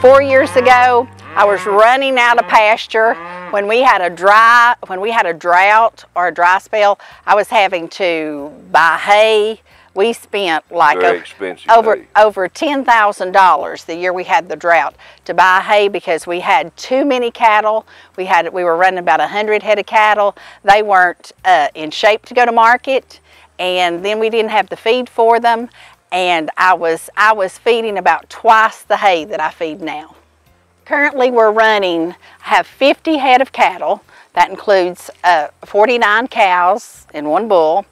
Four years ago, I was running out of pasture. When we had a dry, when we had a drought or a dry spell, I was having to buy hay. We spent like a- over hay. over ten thousand dollars the year we had the drought to buy hay because we had too many cattle. We had we were running about hundred head of cattle. They weren't uh, in shape to go to market, and then we didn't have the feed for them. And I was I was feeding about twice the hay that I feed now. Currently, we're running, I have 50 head of cattle. That includes uh, 49 cows and one bull,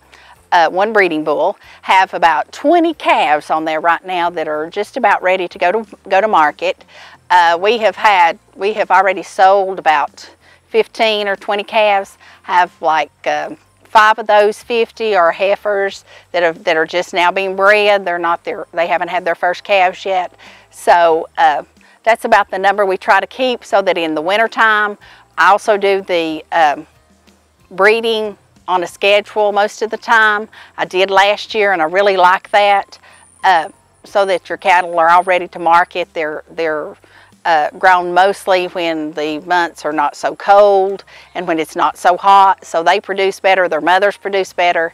uh, one breeding bull. Have about 20 calves on there right now that are just about ready to go to go to market. Uh, we have had, we have already sold about 15 or 20 calves. Have like um five of those 50 are heifers that are that are just now being bred. They're not there. They haven't had their first calves yet. So. Uh, that's about the number we try to keep so that in the wintertime, I also do the um, breeding on a schedule most of the time. I did last year and I really like that uh, so that your cattle are all ready to market. They're, they're uh, grown mostly when the months are not so cold and when it's not so hot. So they produce better, their mothers produce better.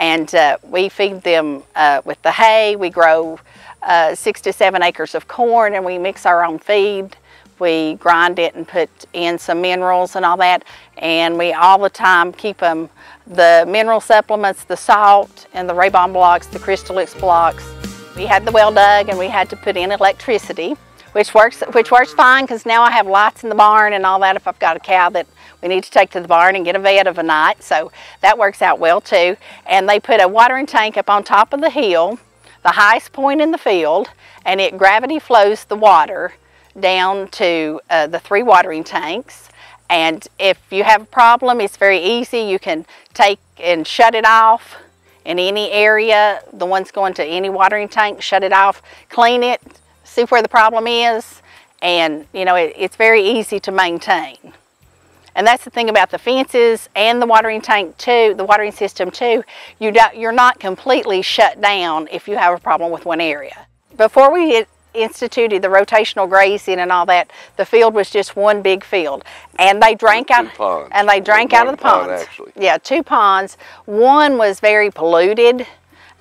And uh, we feed them uh, with the hay. We grow uh, six to seven acres of corn and we mix our own feed. We grind it and put in some minerals and all that. And we all the time keep them, the mineral supplements, the salt, and the Raybon blocks, the Crystalyx blocks. We had the well dug and we had to put in electricity, which works, which works fine because now I have lights in the barn and all that if I've got a cow that we need to take to the barn and get a vet of a night. So that works out well too. And they put a watering tank up on top of the hill, the highest point in the field, and it gravity flows the water down to uh, the three watering tanks. And if you have a problem, it's very easy. You can take and shut it off in any area. The one's going to any watering tank, shut it off, clean it, see where the problem is. And, you know, it, it's very easy to maintain. And that's the thing about the fences and the watering tank too, the watering system too. You don't, you're not completely shut down if you have a problem with one area. Before we instituted the rotational grazing and all that, the field was just one big field, and they drank Two out ponds. and they drank out of the pond, ponds. actually. Yeah, two ponds. One was very polluted,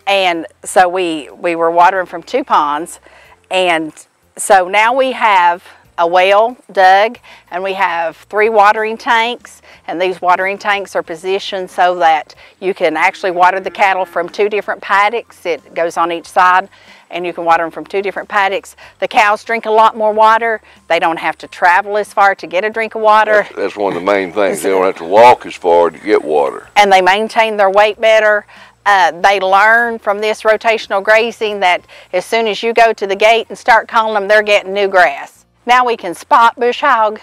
and so we we were watering from two ponds, and so now we have a well dug and we have three watering tanks and these watering tanks are positioned so that you can actually water the cattle from two different paddocks it goes on each side and you can water them from two different paddocks the cows drink a lot more water they don't have to travel as far to get a drink of water That's, that's one of the main things. They don't have to walk as far to get water. and they maintain their weight better. Uh, they learn from this rotational grazing that as soon as you go to the gate and start calling them, they're getting new grass. Now we can spot bush hog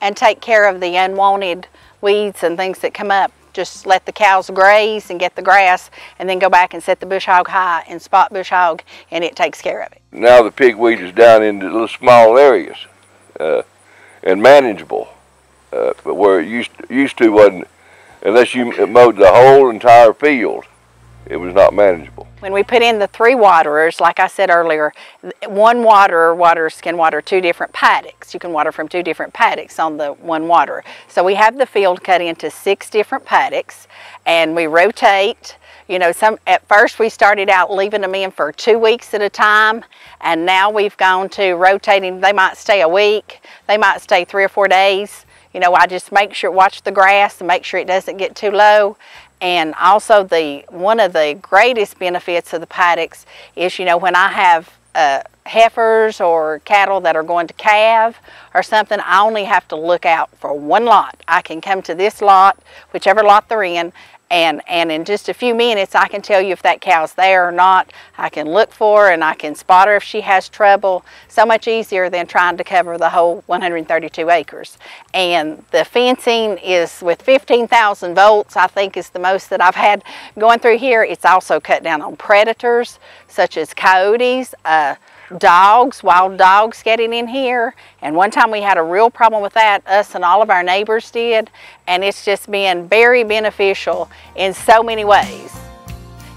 and take care of the unwanted weeds and things that come up. Just let the cows graze and get the grass and then go back and set the bush hog high and spot bush hog and it takes care of it. Now the pigweed is down into little small areas uh, and manageable. Uh, but where it used used to wasn't, unless you mowed the whole entire field, it was not manageable. When we put in the three waterers, like I said earlier, one waterer waters can water two different paddocks. You can water from two different paddocks on the one waterer. So we have the field cut into six different paddocks and we rotate. You know, some at first we started out leaving them in for two weeks at a time and now we've gone to rotating. They might stay a week, they might stay three or four days. You know, I just make sure, watch the grass and make sure it doesn't get too low. And also the one of the greatest benefits of the paddocks is, you know, when I have uh, heifers or cattle that are going to calve or something, I only have to look out for one lot. I can come to this lot, whichever lot they're in, and, and in just a few minutes I can tell you if that cow's there or not. I can look for her and I can spot her if she has trouble. So much easier than trying to cover the whole 132 acres. And the fencing is with 15,000 volts, I think is the most that I've had going through here. It's also cut down on predators such as coyotes, uh, dogs, wild dogs getting in here. And one time we had a real problem with that, us and all of our neighbors did. And it's just been very beneficial in so many ways.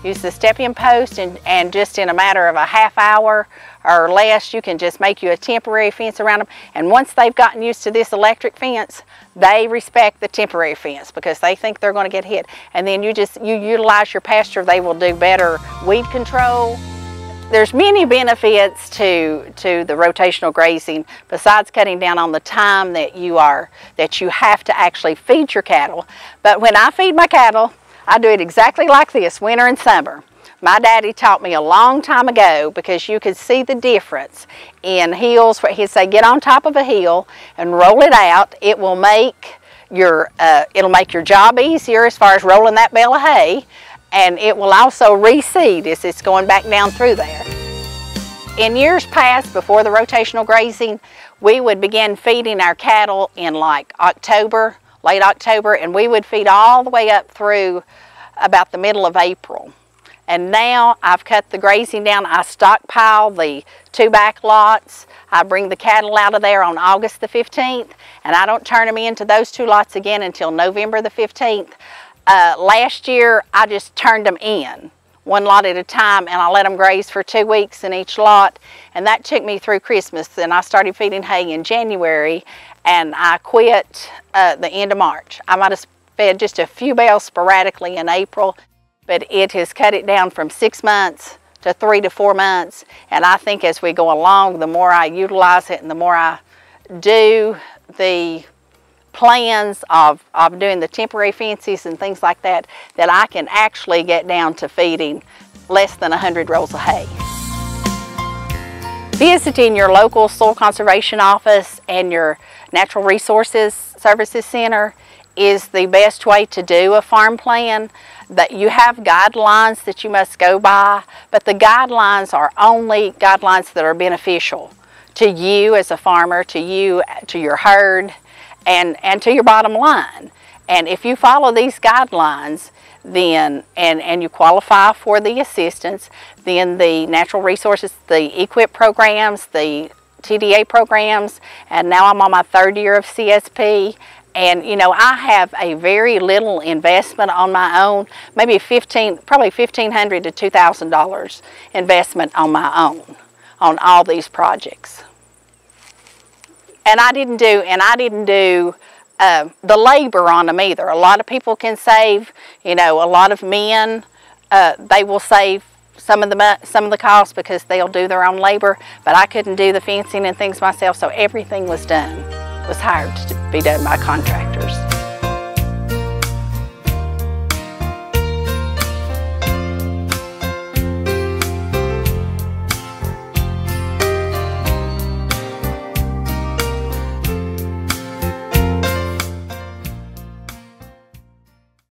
use the step-in post and, and just in a matter of a half hour or less, you can just make you a temporary fence around them. And once they've gotten used to this electric fence, they respect the temporary fence because they think they're going to get hit. And then you just, you utilize your pasture, they will do better weed control. There's many benefits to, to the rotational grazing besides cutting down on the time that you are, that you have to actually feed your cattle. But when I feed my cattle, I do it exactly like this, winter and summer. My daddy taught me a long time ago because you could see the difference in hills. He'd say, get on top of a hill and roll it out. It will make your, uh, it'll make your job easier as far as rolling that bale of hay and it will also reseed as it's going back down through there. In years past, before the rotational grazing, we would begin feeding our cattle in like October, late October, and we would feed all the way up through about the middle of April. And now I've cut the grazing down. I stockpile the two back lots. I bring the cattle out of there on August the 15th, and I don't turn them into those two lots again until November the 15th. Uh, last year, I just turned them in one lot at a time and I let them graze for two weeks in each lot and that took me through Christmas and I started feeding hay in January and I quit uh, the end of March. I might have fed just a few bales sporadically in April but it has cut it down from six months to three to four months and I think as we go along the more I utilize it and the more I do the plans of, of doing the temporary fences and things like that, that I can actually get down to feeding less than 100 rolls of hay. Visiting your local soil conservation office and your natural resources services center is the best way to do a farm plan that you have guidelines that you must go by but the guidelines are only guidelines that are beneficial to you as a farmer to you to your herd and, and to your bottom line. And if you follow these guidelines, then and, and you qualify for the assistance, then the natural resources, the EQIP programs, the TDA programs, and now I'm on my third year of CSP. And you know, I have a very little investment on my own, maybe 15, probably 1500 to $2,000 investment on my own on all these projects and I didn't do and I didn't do uh, the labor on them either. A lot of people can save, you know, a lot of men uh, they will save some of the some of the costs because they'll do their own labor. But I couldn't do the fencing and things myself, so everything was done was hired to be done by contractors.